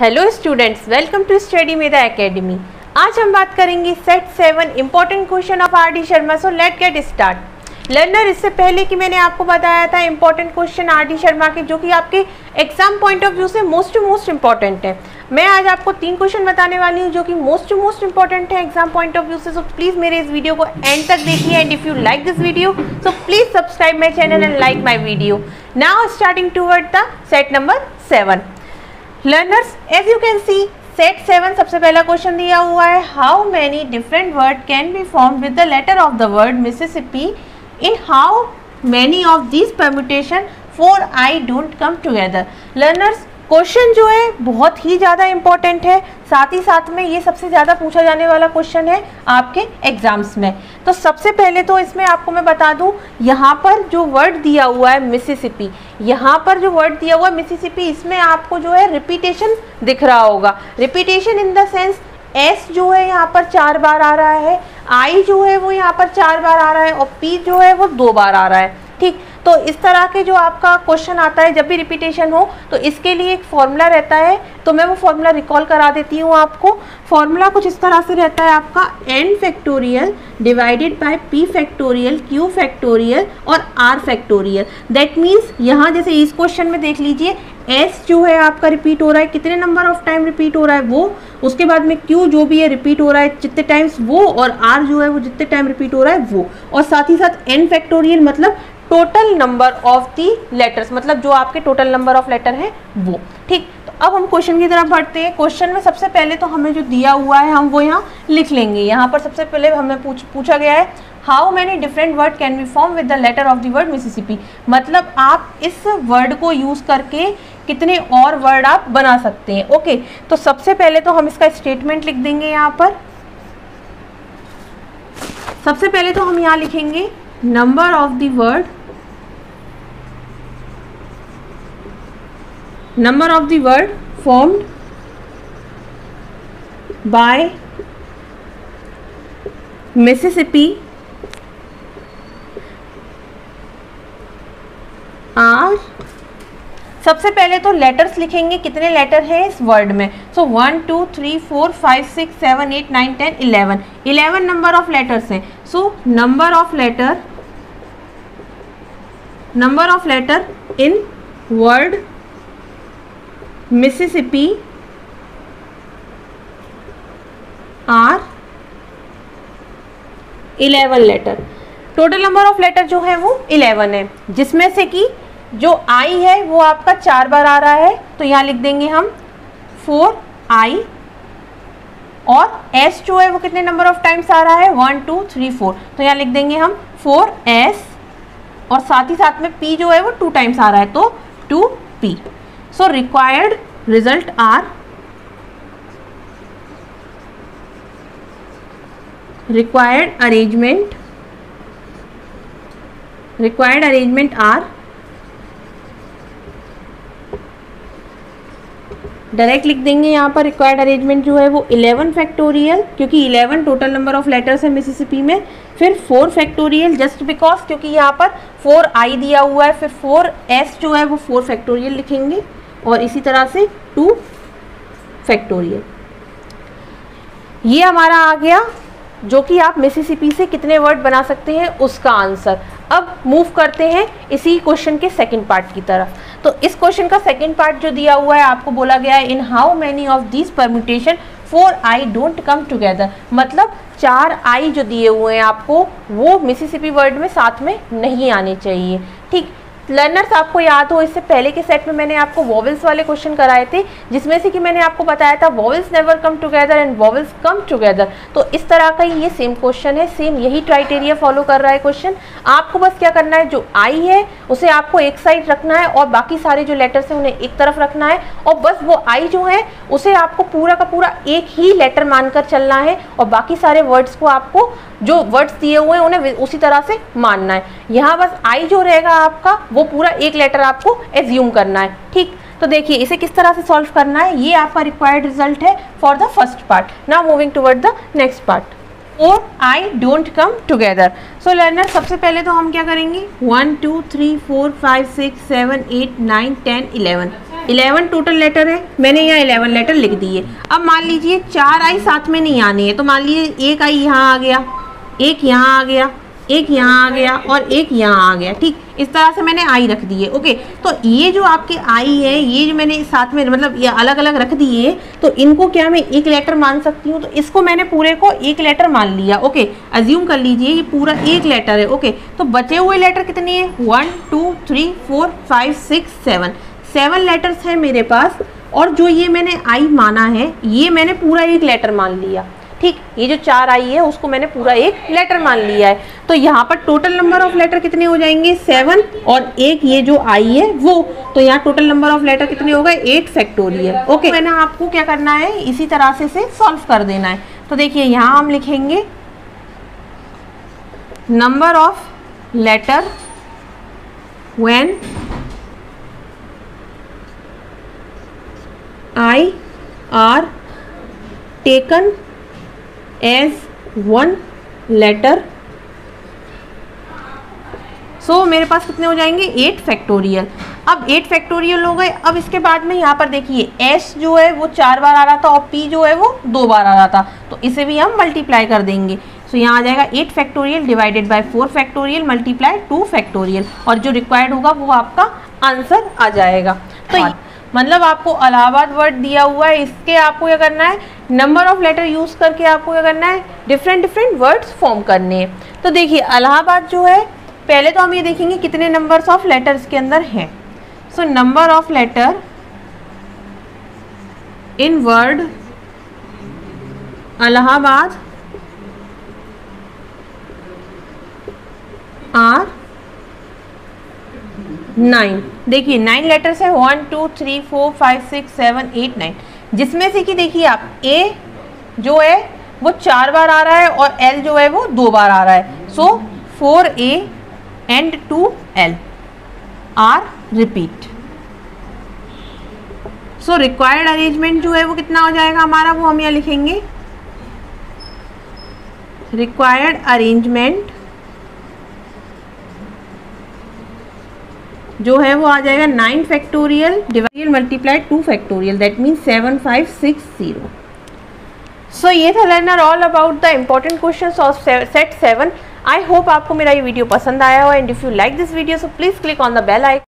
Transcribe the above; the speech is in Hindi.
Hello students welcome to study मेरा एकेडमी आज हम बात करेंगे set seven important question of R D Sharma so let get start learner इससे पहले कि मैंने आपको बताया था important question R D Sharma के, जो कि आपके एग्ज़ाम पॉइंट ऑफ़ व्यू से मोस्ट टू मोस्ट इंपॉर्टेंट है. मैं आज आपको तीन क्वेश्चन बताने वाली हूँ जो कि मोस्ट टू मोस्ट इंपॉर्टेंट है एग्ज़ाम पॉइंट ऑफ़ व्यू से. सो प्लीज़ मेरे इस वीडियो को एंड तक देखिए and if you like this video so please subscribe my channel and like my video now starting toward the set number seven learners as you can see set seven सबसे पहला क्वेश्चन दिया हुआ है. How many different word can be form with the letter of the word Mississippi in how many of this permutation four I don't come together learners question जो है, बहुत ही ज़्यादा इंपॉर्टेंट है। साथ ही साथ में ये सबसे ज़्यादा पूछा जाने वाला क्वेश्चन है आपके एग्ज़ाम्स में। तो सबसे पहले तो इसमें आपको मैं बता दूँ, यहाँ पर जो वर्ड दिया हुआ है मिसिसिपी यहाँ पर जो वर्ड दिया हुआ है मिसिसिपी इसमें आपको जो है रिपीटेशन दिख रहा होगा। Repetition in the sense S जो है यहाँ पर चार बार आ रहा है आई जो है वो यहाँ पर चार बार आ रहा है और पी जो है वो दो बार आ रहा है। ठीक तो इस तरह के जो आपका क्वेश्चन आता है, जब भी रिपीटेशन हो तो इसके लिए एक फॉर्मूला रहता है। तो मैं वो फॉर्मूला रिकॉल करा देती हूँ आपको। फॉर्मूला कुछ इस तरह से रहता है आपका N factorial divided by P factorial Q factorial और आर फैक्टोरियल दैट मीन्स यहाँ जैसे इस क्वेश्चन में देख लीजिए एस जो है आपका रिपीट हो रहा है, कितने नंबर ऑफ़ टाइम रिपीट हो रहा है वो, उसके बाद में क्यू जो भी है रिपीट हो रहा है, जितने टाइम्स वो और आर जो है वो जितने टाइम रिपीट हो रहा है वो. और साथ ही साथ एन फैक्टोरियल मतलब total number of the letters मतलब जो आपके टोटल नंबर ऑफ़ लेटर है, वो। ठीक? तो अब हम क्वेश्चन की तरफ़ बढ़ते हैं। क्वेश्चन में सबसे पहले तो हमें जो दिया हुआ है, हम वो यहाँ लिख लेंगे। यहाँ पर सबसे पहले हमें पूछ, पूछा गया है how many different word can be form with the letter of the word Mississippi मतलब आप इस वर्ड को यूज़ करके कितने और वर्ड आप बना सकते हैं। ओके तो सबसे पहले तो हम इसका स्टेटमेंट लिख देंगे यहाँ पर। सबसे पहले तो हम यहाँ लिखेंगे number of the word number of the word formed by Mississippi सबसे पहले तो लेटर्स लिखेंगे। कितने लेटर हैं इस वर्ड में? So one two three four five six seven eight nine ten eleven eleven number of letters हैं। So number of letter number of letter in word Mississippi are eleven letter total number of letter जो है वो इलेवन है। जिसमें से कि जो आई है, वो आपका चार बार आ रहा है। तो यहाँ लिख देंगे हम फोर आई और एस जो है वो कितने नंबर ऑफ़ टाइम्स आ रहा है? वन टू थ्री फोर तो यहाँ लिख देंगे हम फोर एस और साथ ही साथ में पी जो है वो टू टाइम्स आ रहा है। तो two P so, required result are, required arrangement required arrangement are direct लिख देंगे यहाँ पर रिक्वायर्ड अरेंजमेंट जो है वो 11 फैक्टोरियल क्योंकि 11 टोटल नंबर ऑफ़ लेटर्स है मिसिसिपी में, फिर 4 फैक्टोरियल जस्ट बिकॉज़ क्योंकि यहाँ पर 4 आई दिया हुआ है, फिर 4 एस जो है वो 4 फैक्टोरियल लिखेंगे। और इसी तरह से टू फैक्टोरियल। ये हमारा आ गया, जो कि आप मिसिसिपी से कितने वर्ड बना सकते हैं, उसका आंसर अब मूव करते हैं इसी क्वेश्चन के सेकंड पार्ट की तरफ़। तो इस क्वेश्चन का सेकंड पार्ट जो दिया हुआ है, आपको बोला गया है in how many of this permutation four I don't come together मतलब चार आई जो दिए हुए हैं आपको, वो मिसिसिपी वर्ड में साथ में नहीं आने चाहिए। ठीक लर्नर्स आपको याद हो, इससे पहले के सेट में मैंने आपको वॉवल्स वाले क्वेश्चन कराए थे, जिसमें से कि मैंने आपको बताया था vowels never come together and vowels come together तो इस तरह का ही ये सेम क्वेश्चन है सेम यही क्राइटेरिया फॉलो कर रहा है क्वेश्चन आपको बस क्या करना है, जो आई है, उसे आपको एक साइड रखना है और बाकी सारे जो लेटर्स हैं, उन्हें एक तरफ़ रखना है और बस वो आई जो है, उसे आपको पूरा का पूरा एक ही लेटर मानकर चलना है और बाकी सारे वर्ड्स को आपको जो वर्ड्स दिए हुए हैं, उन्हें उसी तरह से मानना है। यहाँ बस आई जो रहेगा आपका, वो पूरा एक लेटर आपको एज्यूम करना है, ठीक? तो देखिए, इसे किस तरह से सॉल्व करना है? ये आपका रिक्वायर्ड रिज़ल्ट है for the first part now moving toward the next part और I don't come together so learner सबसे पहले तो हम क्या करेंगे? One two three four five six seven eight nine ten eleven eleven total letter है. मैंने यहाँ इलेवन लेटर लिख दिए अब मान लीजिए, चार आई साथ में नहीं आनी है. तो मान लीजिए, एक आई यहाँ आ गया. एक यहाँ आ गया. एक यहाँ आ गया और एक यहाँ आ गया, ठीक? इस तरह से मैंने आई रख दिए, ओके? तो ये जो आपके आई है, ये जो मैंने साथ में मतलब ये अलग अलग रख दिए तो इनको क्या मैं एक लेटर मान सकती हूँ? तो इसको मैंने पूरे को एक लेटर मान लिया, ओके? अज्यूम कर लीजिए ये पूरा एक लेटर है, ओके? तो बचे हुए लेटर कितने हैं? One two three four five six seven seven letters हैं मेरे पास, और जो ये मैंने आई माना है, ये मैंने पूरा एक लेटर मान लिया। ठीक, ये जो चार आई है, उसको मैंने पूरा एक लेटर मान लिया है। तो यहाँ पर टोटल नंबर ऑफ़ लेटर कितने हो जाएँगे? सेवन और एक ये जो आई है, वो। तो यहाँ टोटल नंबर ऑफ़ लेटर कितने हो गए? एट फैक्टोरियल ओके मैंने आपको क्या करना है? इसी तरह से से सॉल्व कर देना है। तो देखिए, यहाँ हम लिखेंगे number of letter when I are taken as one letter. So so, मेरे पास कितने हो जाएँगे? एट फैक्टोरियल अब एट फैक्टोरियल हो गए। अब इसके बाद में यहाँ पर देखिए एस जो है वो चार बार आ रहा था और पी जो है वो दो बार आ रहा था। तो इसे भी हम मल्टीप्लाई कर देंगे। सो so, यहाँ आ जाएगा eight factorial divided by four factorial multiply two factorial और जो रिक्वायर्ड होगा वो आपका आंसर आ जाएगा। तो मतलब आपको अलाहाबाद वर्ड दिया हुआ है। इसके आपको क्या करना है? नंबर ऑफ़ लेटर यूज़ करके आपको क्या करना है? डिफरेंट डिफरेंट वर्ड्स फॉर्म करने तो देखिए, अलाहाबाद जो है, पहले तो हम ये देखेंगे कितने नंबर्स ऑफ़ लेटर्स के अंदर हैं। So number of letter in word Allahabad are nine देखिए नाइन लेटर्स है। One two three four five six seven eight nine जिसमें से कि देखिए आप ए जो है, वो चार बार आ रहा है और एल जो है, वो दो बार आ रहा है। So four A and two L are repeat so required arrangement जो है, वो कितना हो जाएगा हमारा? वो हम यहाँ लिखेंगे। रिक्वायर्ड अरेंजमेंट जो है वो आ जाएगा nine factorial divide multiply two factorial that mean seven five six zero so ये था learner all about the important question of set seven I hope आपको मेरा ये वीडियो पसंद आया हो and if you like this video so please click on the bell icon